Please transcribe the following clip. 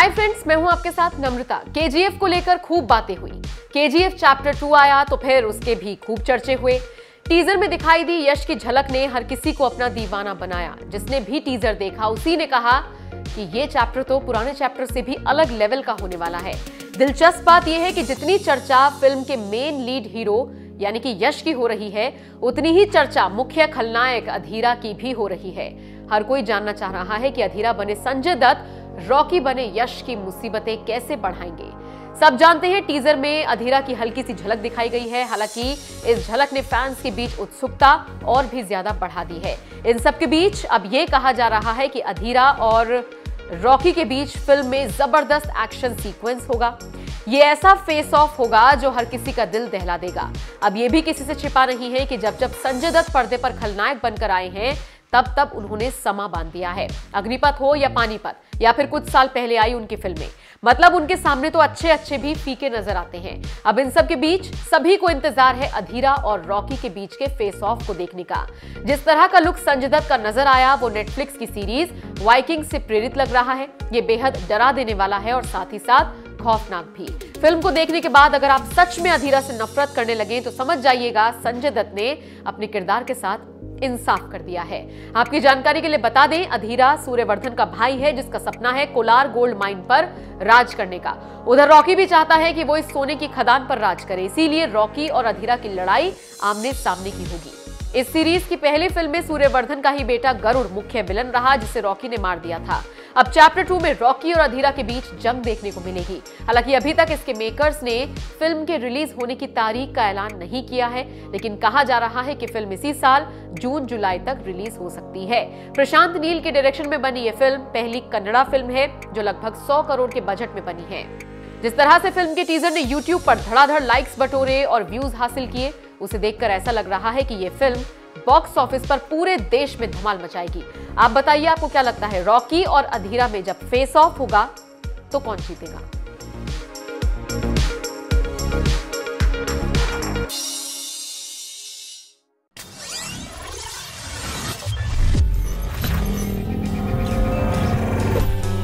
Hi friends मैं हूँ आपके साथ नम्रता। केजीएफ को लेकर खूब बातें हुई। केजीएफ चैप्टर टू आया तो फिर उसके भी खूब चर्चे हुए। टीजर में दिखाई दी यश की झलक ने हर किसी को अपना दीवाना बनाया। जिसने भी टीजर देखा, उसी ने कहा कि ये चैप्टर तो पुराने चैप्टर से भी अलग लेवल का होने वाला है। दिलचस्प बात यह है कि जितनी चर्चा फ़िल्म के मेन लीड हीरो यानी कि यश की हो रही है, उतनी ही चर्चा मुख्य खलनायक अधीरा की भी हो रही है। हर कोई जानना चाह रहा है कि अधीरा बने संजय दत्त रॉकी बने यश की मुसीबतें कैसे बढ़ाएँगे? सब जानते हैं, टीजर में अधीरा की हल्की सी झलक दिखाई गई है। हालाँकि इस झलक ने फैंस के बीच उत्सुकता और भी ज़्यादा बढ़ा दी है। इन सब के बीच अब यह कहा जा रहा है कि अधीरा और रॉकी के बीच फ़िल्म में ज़बरदस्त एक्शन सीक्वेंस होगा। ये ऐसा फेस ऑफ़ होगा जो हर किसी का दिल दहला देगा। अब ये भी किसी से छिपा नहीं है कि जब जब संजय दत्त पर्दे पर खलनायक बनकर आए हैं तब तब उन्होंने समा बाँध दिया है। अग्निपथ हो या पानीपत, या फिर कुछ साल पहले आई उनकी फ़िल्में। मतलब उनके सामने तो अच्छे अच्छे भी फीके नज़र आते हैं। अब इन सब के बीच सभी को इंतज़ार है अधीरा और रॉकी के बीच के फेस ऑफ़ को देखने का। जिस तरह का लुक संजय दत्त का नज़र आया, वो नेटफ्लिक्स की सीरीज़ वाइकिंग से प्रेरित लग रहा है। ये बेहद डरा देने वाला है और साथ ही साथ खौफनाक भी। फ़िल्म को देखने के बाद अगर आप सच में अधीरा से नफरत करने लगे तो समझ जाइएगा, संजय दत्त ने अपने किरदार के साथ इंसाफ कर दिया है। आपकी जानकारी के लिए बता दें, अधीरा सूर्यवर्धन का भाई है, जिसका सपना है कोलार गोल्ड माइन पर राज करने का। उधर रॉकी भी चाहता है कि वो इस सोने की खदान पर राज करे। इसीलिए रॉकी और अधीरा की लड़ाई आमने सामने की होगी। इस सीरीज़ की पहली फ़िल्म में सूर्यवर्धन का ही बेटा गरुड़ मुख्य विलन रहा, जिसे रॉकी ने मार दिया था। अब चैप्टर टू में रॉकी और अधीरा के बीच जंग देखने को मिलेगी। हालाँकि अभी तक इसके मेकर्स ने फ़िल्म के रिलीज़ होने की तारीख का ऐलान नहीं किया है, लेकिन कहा जा रहा है कि फ़िल्म इसी साल, जून, जुलाई तक रिलीज़ हो सकती है। प्रशांत नील के डायरेक्शन में बनी यह फ़िल्म पहली कन्नड़ा फ़िल्म है, जो लगभग सौ करोड़ के बजट में बनी है। जिस तरह से फ़िल्म के टीजर ने यूट्यूब पर धड़ाधड़ लाइक्स बटोरे और व्यूज़ हासिल किए, उसे देखकर ऐसा लग रहा है कि ये फ़िल्म बॉक्स ऑफ़िस पर पूरे देश में धमाल मचाएगी। आप बताइए, आपको क्या लगता है, रॉकी और अधीरा में जब फेस ऑफ़ होगा तो कौन जीतेगा?